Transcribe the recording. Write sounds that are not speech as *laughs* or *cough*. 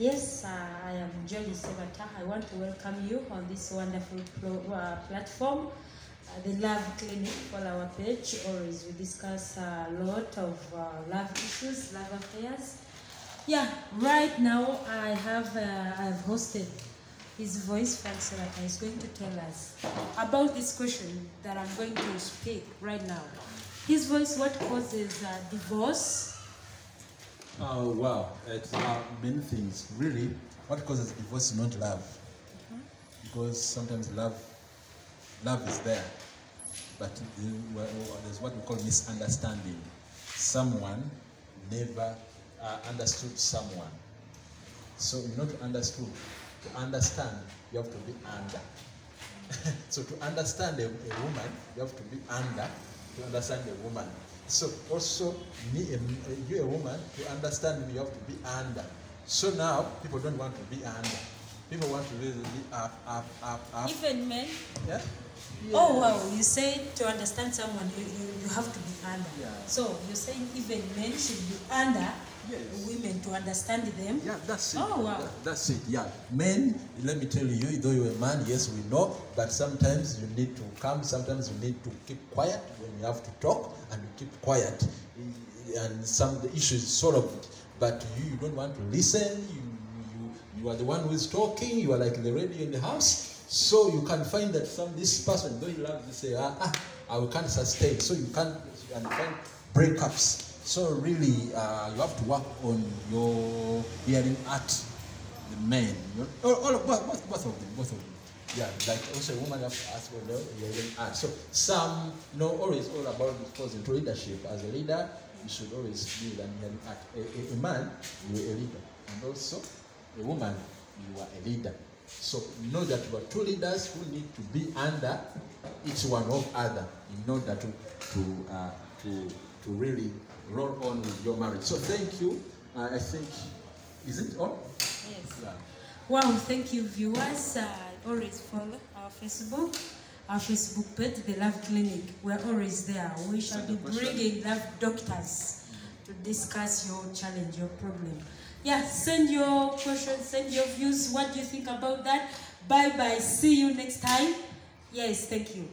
Yes, uh, I am Jolly Sevata. I want to welcome you on this wonderful pro- uh, platform, uh, the Love Clinic. Follow our page. Always we discuss a lot of uh, love issues, love affairs. Yeah, right now I have uh, I've hosted his voice Frank Sebatta is going to tell us about this question that I'm going to speak right now. His voice, what causes uh, divorce? Oh wow, it's uh, many things. Really, what causes divorce is not love, because sometimes love, love is there, but there's what we call misunderstanding. Someone never uh, understood someone. So not understood. To understand, you have to be under. *laughs* so to understand a, a woman, you have to be under to understand a woman. So also me, a, you a woman, to understand me, you have to be under. So now people don't want to be under. People want to be up, up, up, up. Even men. Yeah. Oh wow, you say to understand someone you, you, you have to be under. Yeah. So you're saying even men should be under Yes. women to understand them. Yeah, that's it. Oh, wow. That- that's it. Yeah, men. Let me tell you, though you're a man, yes, we know, but sometimes you need to come. Sometimes you need to keep quiet when you have to talk, and you keep quiet, and some the issue is solved. But you, you don't want to listen. You, you, you are the one who is talking. You are like the radio in the house. So you can find that some this person, though you love to say, ah, ah, I can't sustain. So you can't and find breakups. So really, uh, you have to work on your hearing at the men, you know, all, all of, both, both, both of them, both of them. Yeah, like also a woman have to ask for the hearing art. So some know always all about falls into leadership. As a leader, you should always be an hearing art. A, a, a man, you are a leader, and also a woman, you are a leader. So know that you are two leaders who need to be under each one of other in order to to uh, to to really roll on with your marriage. So thank you. Uh, I think is it all? Yes. Yeah. Wow, thank you, viewers. Uh, always follow our Facebook, our Facebook page, The Love Clinic. We're always there. We shall be bringing love doctors to discuss your challenge, your problem. Yeah, send your questions, send your views. What do you think about that? Bye bye. See you next time. Yes, thank you.